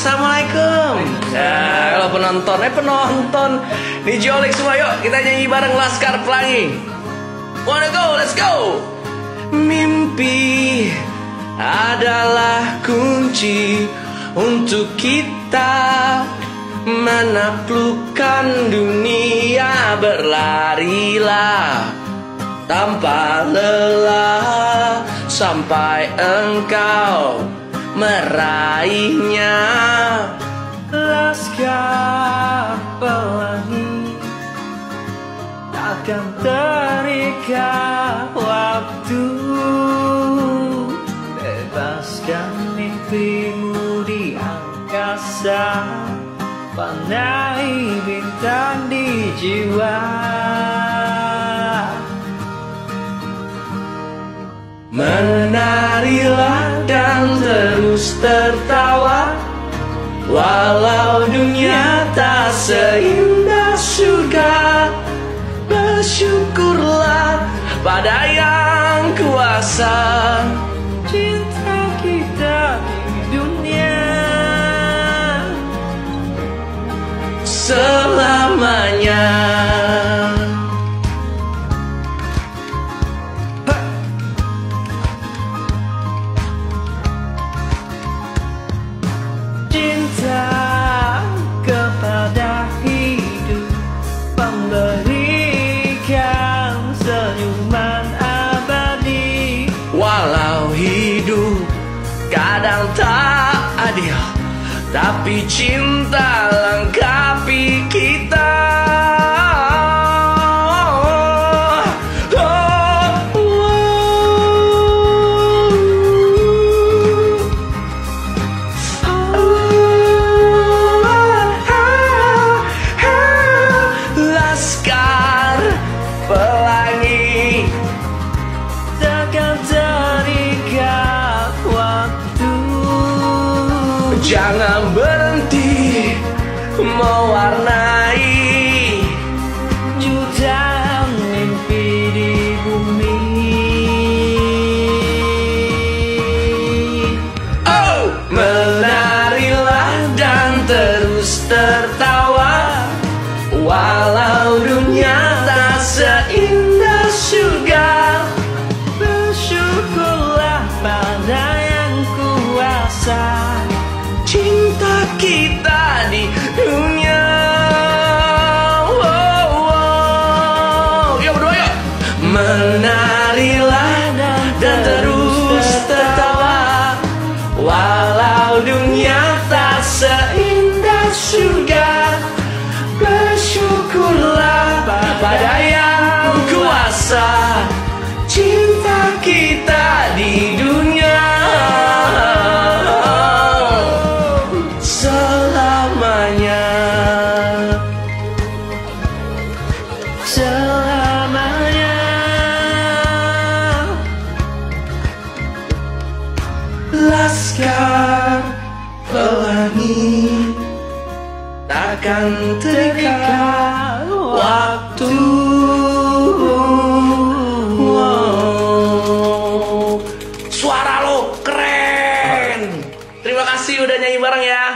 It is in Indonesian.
Assalamualaikum. Nah, kalau penonton, eh penonton, dijolik semua yuk kita nyanyi bareng Laskar Pelangi. Wanna go, let's go. Mimpi adalah kunci untuk kita menaklukkan dunia berlarilah tanpa lelah sampai engkau meraihnya. Laskar pelangi? Takkan terikat waktu? Bebaskan mimpimu di angkasa. Panai bintang di jiwa. Menarilah dan terus tertawa Walau dunia tak seindah surga. Bersyukurlah pada yang kuasa. Cinta kita di dunia. Selamanya Tapi cinta lengkapi kita Jangan berhenti mewarnai Jutaan mimpi di bumi. Oh, menarilah dan terus tertawa Walau dunia tak seindah surga. Bersyukurlah pada yang kuasa laskar pelangi. Takkan terikat waktu. Suara lo keren. Terima kasih udah nyanyi bareng ya.